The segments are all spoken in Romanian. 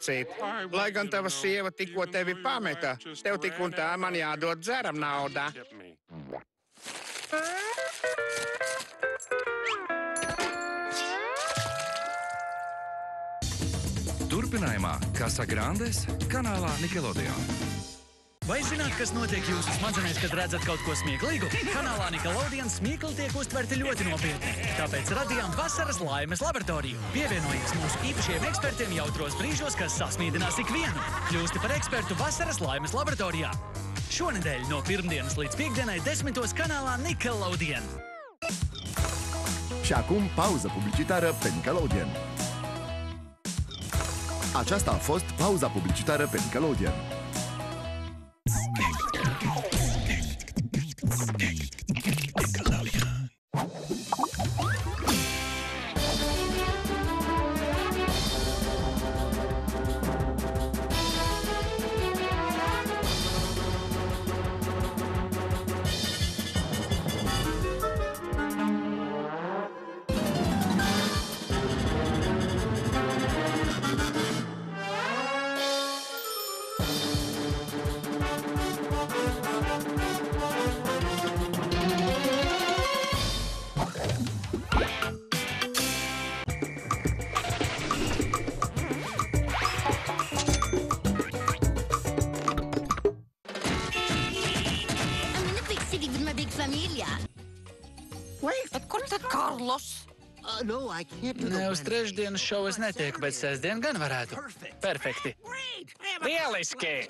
Cīt. Lai gan tava sieva tikko tevi pameta, tev tik un tā man jādod dzeram naudā. Turpinājumā Casa Grandes kanālā Nickelodeon. Vai zināt, kas notiek jūsu smadzenēs, kad redzat kaut ko smieklīgu? Kanālā Nickelodeon smiekli tiek uztverti ļoti nopietni. Tāpēc radījām vasaras laimes laboratoriju. Pievienojies mūsu īpašiem ekspertiem jautros brīžos, kas sasmīdinās ikvienu. Kļūsti par ekspertu vasaras laimes laboratorijā. Šonedēļ no pirmdienas līdz piekdienai desmitos kanālā Nickelodeon. Și acum pauză publicitară pe Nickelodeon. Aceasta a fost pauza publicitară pe Nickelodeon. Tad Karlos? Uh, no, I can't do Ne the uz trešdienas šovu es netieku, bet sestdien gan varētu. Perfekti. Lieliski!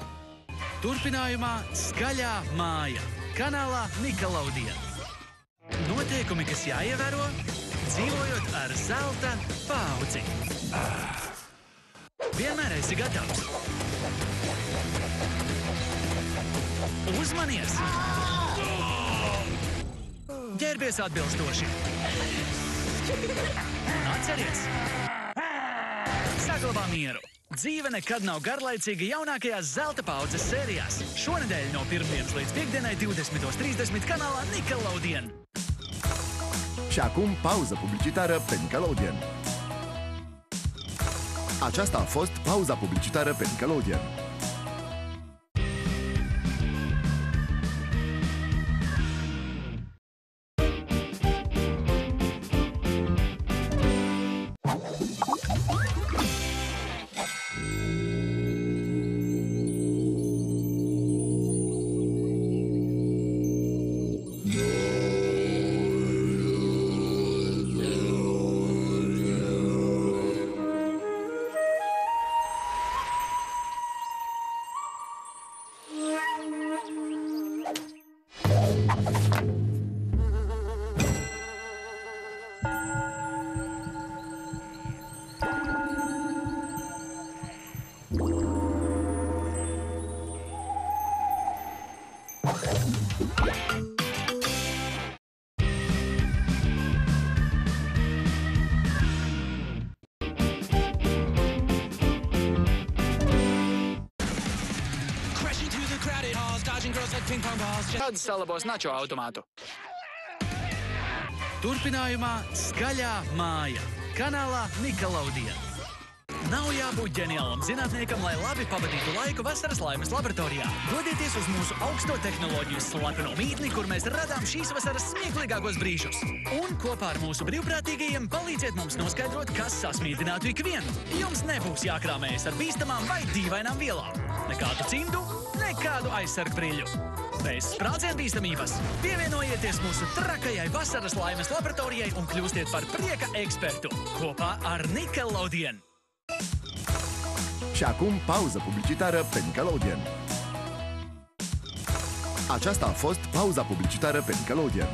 Turpinājumā Skaļā māja. Kanālā Nickelodeon. Noteikumi, kas jāievēro, dzīvojot ar zelta paudzi. Vienmēr esi gatavs. Uzmanies! Ģērbies atbilstoši. Atceries! Saglabā mieru! Dzīve nekad nav garlaicīga jaunākajās zelta paudzes sērijās. Šonadēļ no pirmdienas līdz piekdienai 20.30 kanālā Nickelodeon. Și acum pauză publicitară pe Nickelodeon. Aceasta a fost pauza publicitară pe Nickelodeon. Tad salabos načo automātu. Turpinājumā Skaļā māja. Kanālā Nickelodeon. Nav jābūt ģeniālam zinātniekam, lai labi pavadītu laiku vasaras laimes laboratorijā. Dodieties uz mūsu augsto tehnoloģiju slepeno mītni, kur mēs radām šīs vasaras smieklīgākos brīžus. Un kopā ar mūsu brīvprātīgajiem palīdziet mums noskaidrot, kas sasmīdinātu ikvienu. Jums nebūs jākrāmējas ar bīstamām vai dīvainām vielām. Nekādu cimdu, nekādu aizsargbrīļu. Bez sprādzienu bīstamības pievienojieties mūsu trakajai vasaras laimes laboratorijai un kļūstiet par prieka ekspertu kopā ar Nickelodeon. Și acum pauză publicitară pe Nickelodeon. Aceasta a fost pauza publicitară pe Nickelodeon.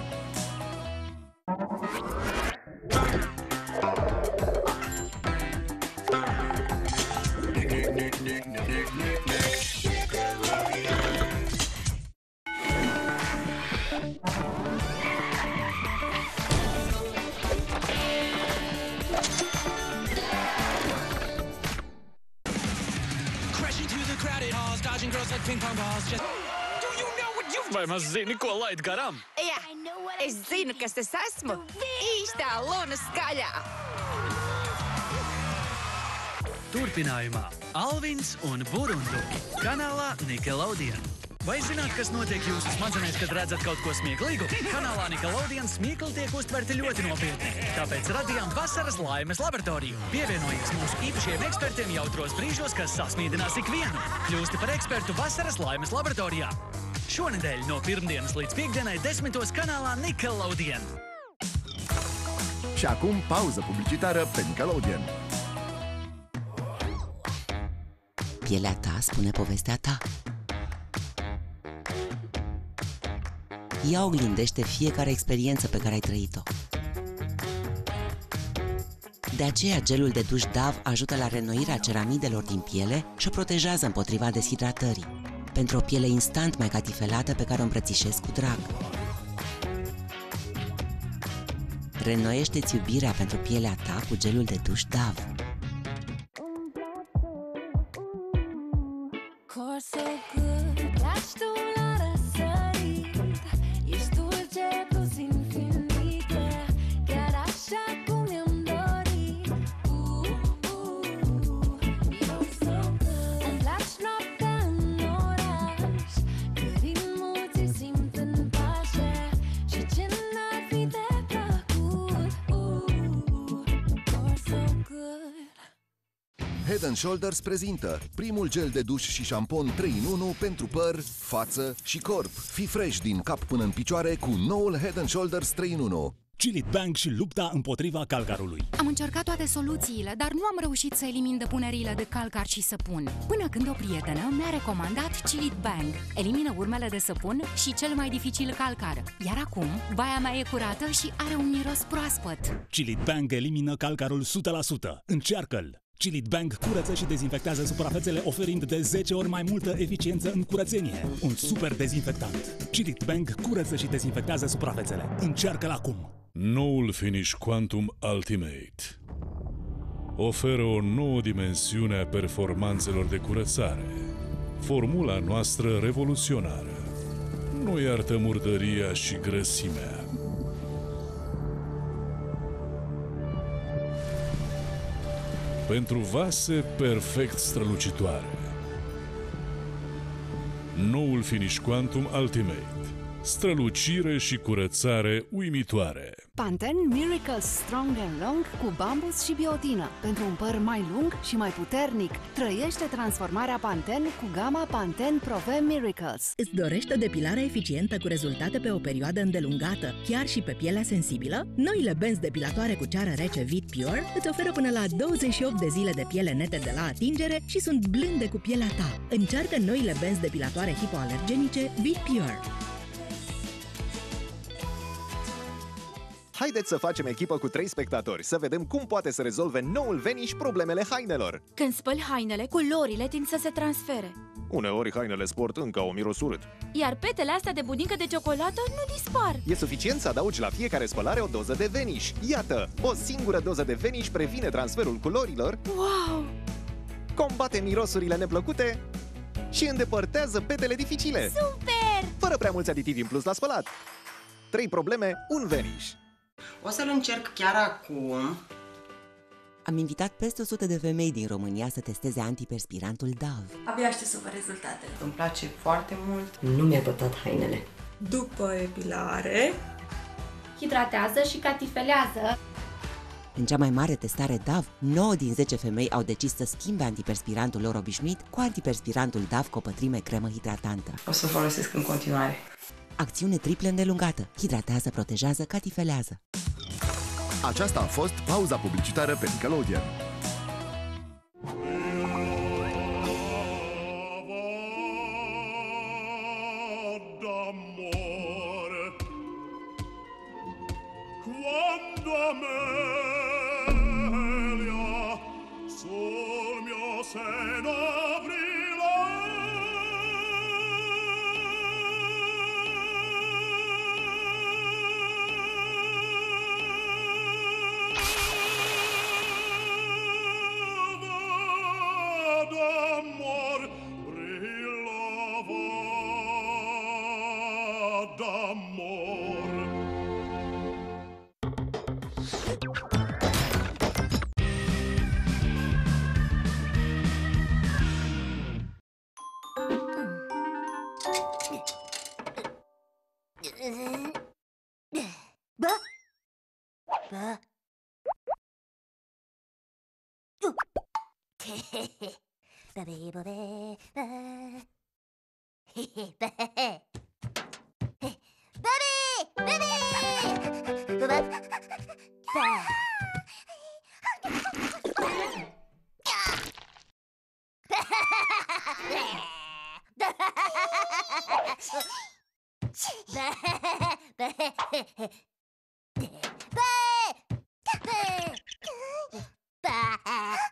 Vai maz zini, ko laid garām? Jā, es zinu, kas tas esmu. Īstā luna skaļā. Turpinājumā Alvins un Burunduki kanālā Nickelodeon. Vai zināt, kas notiek jūsu smadzenēs, kad redzat kaut ko smieklīgu? Kanālā Nickelodeon smiekli tiek uztverti ļoti nopietni. Tāpēc radījām vasaras laimes laboratoriju. Pievienojies mūsu īpašiem ekspertiem jautros brīžos, kas sasmīdinās ikvienu. Kļūsti par ekspertu vasaras laimes laboratorijā. Šonedēļ no pirmdienas līdz piekdienai desmitos kanālā Nickelodeon. Și acum pauză publicitară pe Nickelodeon. Pielea ta spune povestea ta. Ea oglindește fiecare experiență pe care ai trăit-o. De aceea, gelul de duș DAV ajută la renoirea ceramidelor din piele și o protejează împotriva deshidratării. Pentru o piele instant mai catifelată pe care o îmbrățișezi cu drag. Renoiește-ți iubirea pentru pielea ta cu gelul de duș DAV. Head and Shoulders prezintă primul gel de duș și șampon 3 în 1 pentru păr, față și corp. Fii fresh din cap până în picioare cu noul Head and Shoulders 3 în 1. Chilit Bank și lupta împotriva calcarului. Am încercat toate soluțiile, dar nu am reușit să elimin depunerile de calcar și săpun. Până când o prietenă mi-a recomandat Chilit Bang. Elimină urmele de săpun și cel mai dificil calcar. Iar acum, baia mea e curată și are un miros proaspăt. Chilit Bank elimină calcarul 100%. Încearcă-l! Chilit Bank curăță și dezinfectează suprafețele oferind de 10 ori mai multă eficiență în curățenie. Un super dezinfectant. Chilit Bank curăță și dezinfectează suprafețele. Încearcă-l acum! Noul Finish Quantum Ultimate oferă o nouă dimensiune a performanțelor de curățare. Formula noastră revoluționară nu iartă murdăria și grăsimea. Pentru vase perfect strălucitoare. Noul Finish Quantum Ultimate. Strălucire și curățare uimitoare. Panten Miracles Strong and Long cu bambus și biotină. Pentru un păr mai lung și mai puternic, trăiește transformarea Panten cu gama Panten Prove Miracles. Îți dorești o depilare eficientă cu rezultate pe o perioadă îndelungată, chiar și pe pielea sensibilă? Noile benzi depilatoare cu ceară rece Vit Pure îți oferă până la 28 de zile de piele nete de la atingere și sunt blânde cu pielea ta. Încearcă noile benzi depilatoare hipoalergenice Vit Pure. Haideți să facem echipă cu trei spectatori, să vedem cum poate să rezolve noul Vanish problemele hainelor. Când spăli hainele, culorile tind să se transfere. Uneori hainele sport încă o miros urât. Iar petele astea de budincă de ciocolată nu dispar. E suficient să adaugi la fiecare spălare o doză de Vanish. Iată, o singură doză de Vanish previne transferul culorilor, Wow! combate mirosurile neplăcute și îndepărtează petele dificile. Super! Fără prea mulți aditivi în plus la spălat. Trei probleme, un Vanish. O să-l încerc chiar acum. Am invitat peste 100 de femei din România să testeze antiperspirantul DAV. Abia aștept să văd rezultatele. Îmi place foarte mult. Nu mi-a bătat hainele. După epilare, Hidratează și catifelează. În cea mai mare testare DAV, 9 din 10 femei au decis să schimbe antiperspirantul lor obișnuit cu antiperspirantul DAV cu o pătrime cremă hidratantă. O să folosesc în continuare. Acțiune triplă îndelungată. Hidratează, protejează, catifelează. Aceasta a fost pauza publicitară pe Nickelodeon. d'amore quando Amelia sul mio seno バベーバベーバーヘヘバヘ Bah!